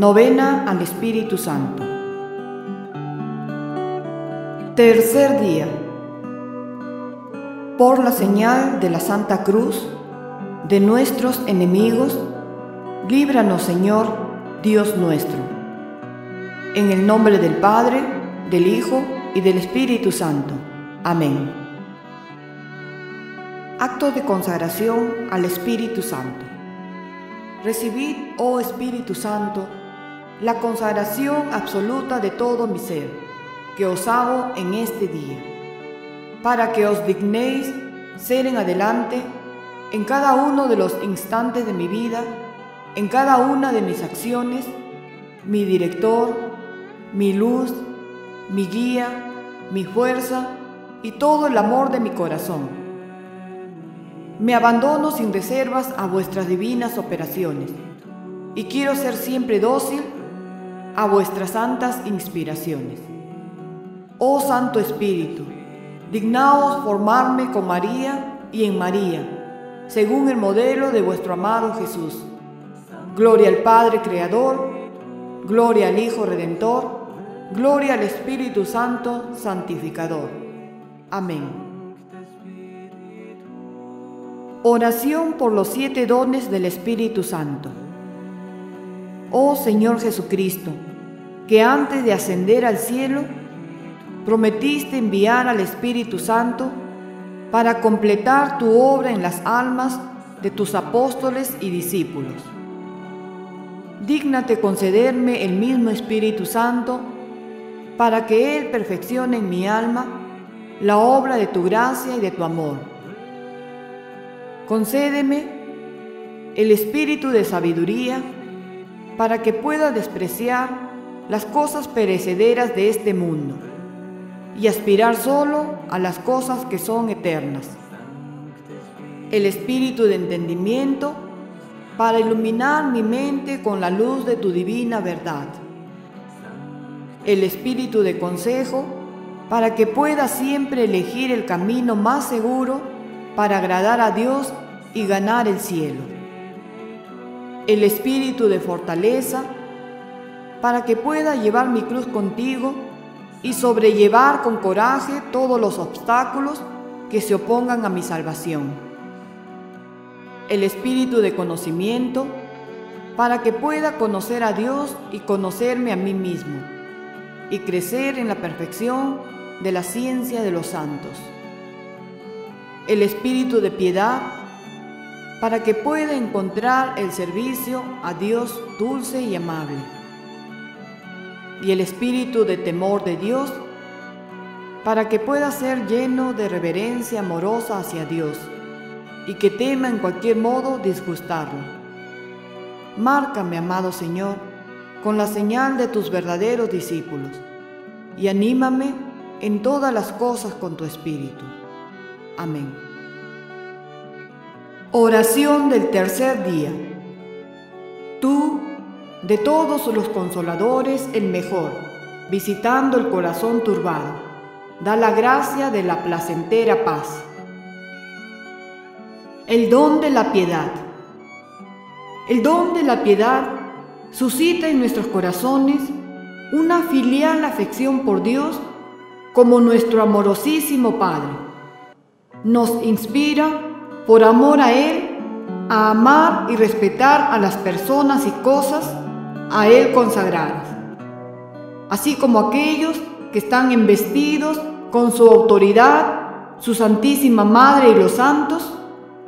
Novena al Espíritu Santo. Tercer día. Por la señal de la Santa Cruz de nuestros enemigos, líbranos Señor, Dios nuestro. En el nombre del Padre, del Hijo y del Espíritu Santo. Amén. Acto de consagración al Espíritu Santo. Recibid, oh Espíritu Santo, la consagración absoluta de todo mi ser, que os hago en este día, para que os dignéis ser en adelante, en cada uno de los instantes de mi vida, en cada una de mis acciones, mi director, mi luz, mi guía, mi fuerza y todo el amor de mi corazón. Me abandono sin reservas a vuestras divinas operaciones y quiero ser siempre dócil a vuestras santas inspiraciones. Oh Santo Espíritu, dignaos formarme con María y en María, según el modelo de vuestro amado Jesús. Gloria al Padre Creador, gloria al Hijo Redentor, gloria al Espíritu Santo Santificador. Amén. Oración por los siete dones del Espíritu Santo. Oh Señor Jesucristo, que antes de ascender al cielo, prometiste enviar al Espíritu Santo para completar tu obra en las almas de tus apóstoles y discípulos. Dígnate concederme el mismo Espíritu Santo para que Él perfeccione en mi alma la obra de tu gracia y de tu amor Concédeme el espíritu de sabiduría para que pueda despreciar las cosas perecederas de este mundo y aspirar solo a las cosas que son eternas. El espíritu de entendimiento para iluminar mi mente con la luz de tu divina verdad. El espíritu de consejo para que pueda siempre elegir el camino más seguro para agradar a Dios y ganar el cielo. El espíritu de fortaleza para que pueda llevar mi cruz contigo y sobrellevar con coraje todos los obstáculos que se opongan a mi salvación. El espíritu de conocimiento para que pueda conocer a Dios y conocerme a mí mismo y crecer en la perfección de la ciencia de los santos el espíritu de piedad para que pueda encontrar el servicio a Dios dulce y amable. Y el espíritu de temor de Dios para que pueda ser lleno de reverencia amorosa hacia Dios y que tema en cualquier modo disgustarlo. Márcame, amado Señor, con la señal de tus verdaderos discípulos y anímame en todas las cosas con tu espíritu. Amén. Oración del tercer día. Tú, de todos los consoladores, el mejor, visitando el corazón turbado, da la gracia de la placentera paz. El don de la piedad. El don de la piedad suscita en nuestros corazones una filial afección por Dios como nuestro amorosísimo Padre nos inspira, por amor a Él, a amar y respetar a las personas y cosas a Él consagradas, así como aquellos que están investidos con su autoridad, su Santísima Madre y los santos,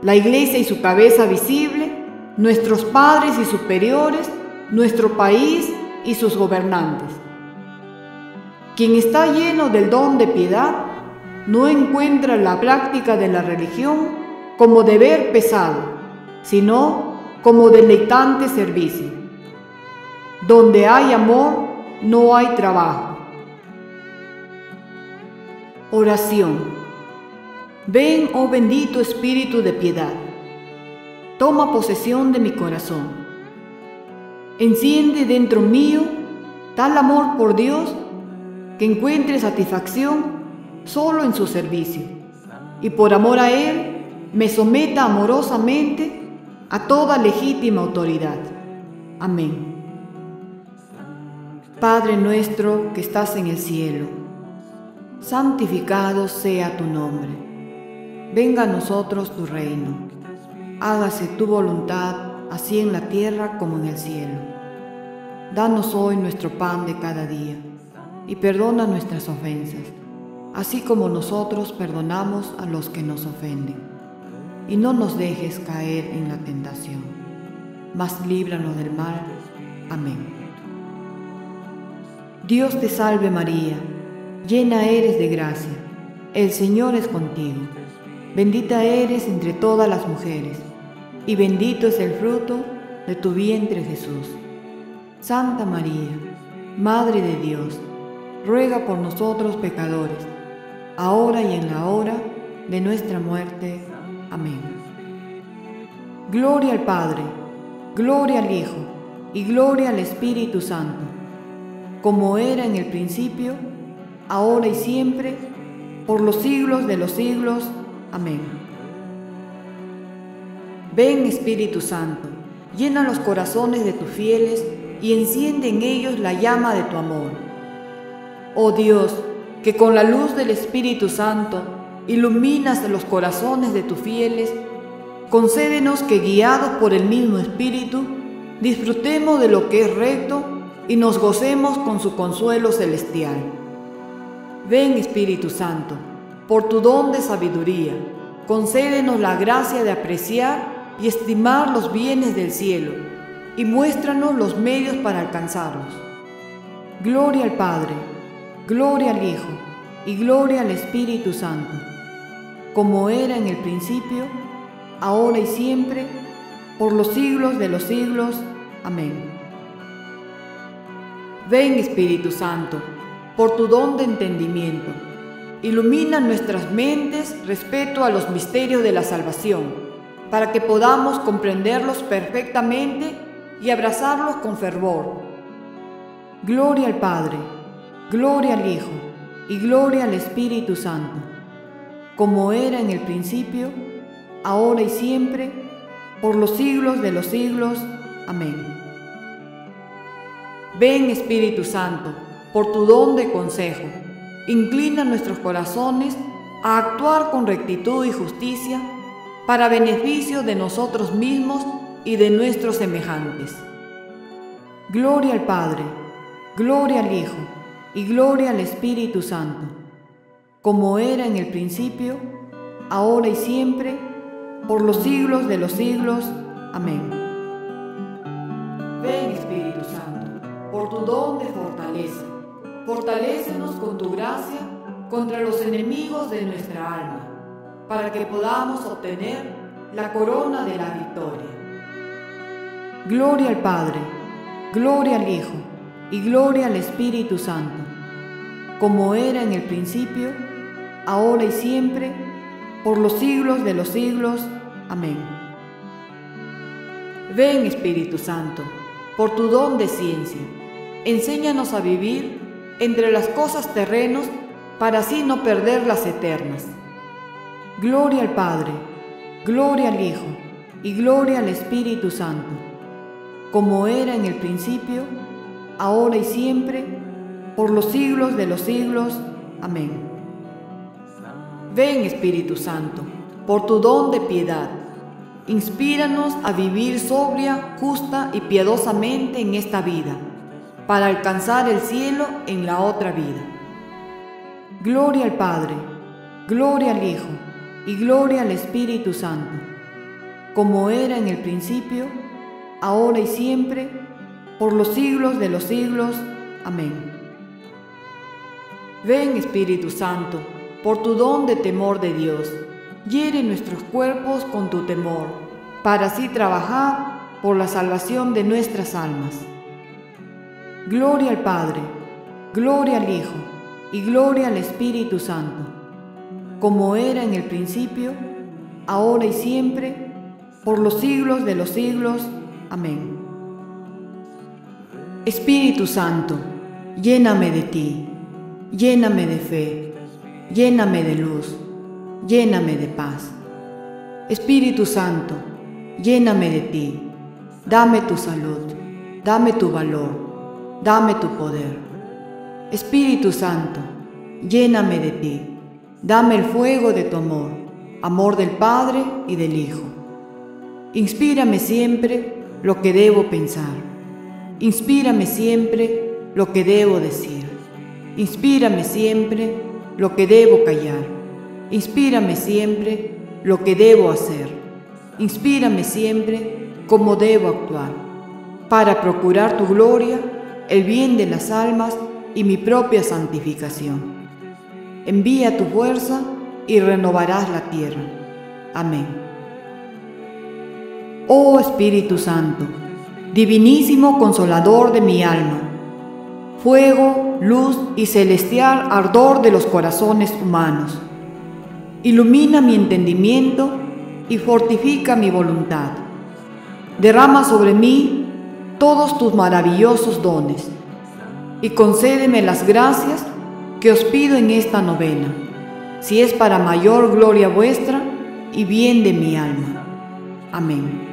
la Iglesia y su cabeza visible, nuestros padres y superiores, nuestro país y sus gobernantes. Quien está lleno del don de piedad, no encuentra la práctica de la religión como deber pesado, sino como deleitante servicio. Donde hay amor, no hay trabajo. Oración. Ven, oh bendito Espíritu de piedad, toma posesión de mi corazón. Enciende dentro mío tal amor por Dios que encuentre satisfacción solo en su servicio, y por amor a Él me someta amorosamente a toda legítima autoridad. Amén. Padre nuestro que estás en el cielo, santificado sea tu nombre. Venga a nosotros tu reino. Hágase tu voluntad, así en la tierra como en el cielo. Danos hoy nuestro pan de cada día, y perdona nuestras ofensas, así como nosotros perdonamos a los que nos ofenden. Y no nos dejes caer en la tentación, mas líbranos del mal. Amén. Dios te salve María, llena eres de gracia, el Señor es contigo, bendita eres entre todas las mujeres, y bendito es el fruto de tu vientre Jesús. Santa María, Madre de Dios, ruega por nosotros pecadores, ahora y en la hora de nuestra muerte. Amén. Gloria al Padre, gloria al Hijo, y gloria al Espíritu Santo como era en el principio, ahora y siempre, por los siglos de los siglos. Amén. Ven Espíritu Santo, llena los corazones de tus fieles y enciende en ellos la llama de tu amor. Oh Dios, que con la luz del Espíritu Santo iluminas los corazones de tus fieles, concédenos que guiados por el mismo Espíritu, disfrutemos de lo que es recto y nos gocemos con su consuelo celestial. Ven Espíritu Santo, por tu don de sabiduría, concédenos la gracia de apreciar y estimar los bienes del cielo y muéstranos los medios para alcanzarlos. Gloria al Padre, gloria al Hijo y gloria al Espíritu Santo, como era en el principio, ahora y siempre, por los siglos de los siglos. Amén. Ven Espíritu Santo, por tu don de entendimiento, ilumina nuestras mentes respecto a los misterios de la salvación, para que podamos comprenderlos perfectamente y abrazarlos con fervor. Gloria al Padre, gloria al Hijo y gloria al Espíritu Santo, como era en el principio, ahora y siempre, por los siglos de los siglos. Amén. Ven Espíritu Santo, por tu don de consejo, inclina nuestros corazones a actuar con rectitud y justicia para beneficio de nosotros mismos y de nuestros semejantes. Gloria al Padre, gloria al Hijo y gloria al Espíritu Santo, como era en el principio, ahora y siempre, por los siglos de los siglos. Amén. Ven Espíritu Santo por tu don de fortaleza. Fortalécenos con tu gracia contra los enemigos de nuestra alma, para que podamos obtener la corona de la victoria. Gloria al Padre, gloria al Hijo y gloria al Espíritu Santo, como era en el principio, ahora y siempre, por los siglos de los siglos. Amén. Ven Espíritu Santo, por tu don de ciencia Enséñanos a vivir entre las cosas terrenos para así no perder las eternas. Gloria al Padre, gloria al Hijo y gloria al Espíritu Santo, como era en el principio, ahora y siempre, por los siglos de los siglos. Amén. Ven Espíritu Santo, por tu don de piedad, inspíranos a vivir sobria, justa y piadosamente en esta vida para alcanzar el cielo en la otra vida. Gloria al Padre, gloria al Hijo y gloria al Espíritu Santo, como era en el principio, ahora y siempre, por los siglos de los siglos. Amén. Ven Espíritu Santo, por tu don de temor de Dios, hiere nuestros cuerpos con tu temor, para así trabajar por la salvación de nuestras almas. Gloria al Padre, gloria al Hijo y gloria al Espíritu Santo, como era en el principio, ahora y siempre, por los siglos de los siglos. Amén. Espíritu Santo, lléname de ti, lléname de fe, lléname de luz, lléname de paz. Espíritu Santo, lléname de ti, dame tu salud, dame tu valor dame tu poder. Espíritu Santo, lléname de ti, dame el fuego de tu amor, amor del Padre y del Hijo. Inspírame siempre lo que debo pensar. Inspírame siempre lo que debo decir. Inspírame siempre lo que debo callar. Inspírame siempre lo que debo hacer. Inspírame siempre cómo debo actuar, para procurar tu gloria, el bien de las almas y mi propia santificación. Envía tu fuerza y renovarás la tierra. Amén. Oh Espíritu Santo, divinísimo consolador de mi alma, fuego, luz y celestial ardor de los corazones humanos, ilumina mi entendimiento y fortifica mi voluntad. Derrama sobre mí todos tus maravillosos dones y concédeme las gracias que os pido en esta novena, si es para mayor gloria vuestra y bien de mi alma. Amén.